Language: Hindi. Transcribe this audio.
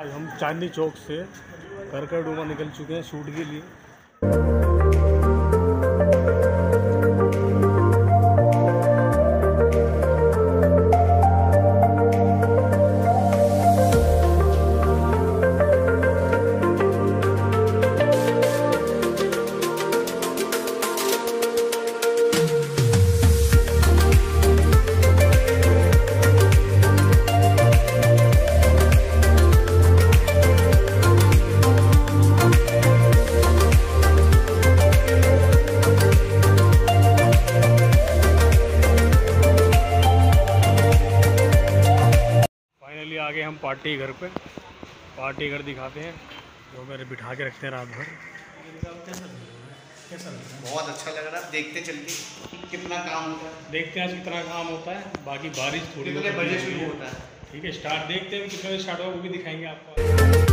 आज हम चांदनी चौक से करकर डूबा निकल चुके हैं शूट के लिए। आ गए हम पार्टी घर पे पार्टी घर दिखाते हैं जो मेरे बिठा के रखते हैं रात भर। बहुत अच्छा लग रहा है देखते चलते कितना काम होता है। देखते हैं आज कितना काम होता है बाकी बारिश थोड़ी बजे शुरू होता है? ठीक है स्टार्ट देखते हैं कितने स्टार्ट होगा वो भी दिखाएँगे आपको।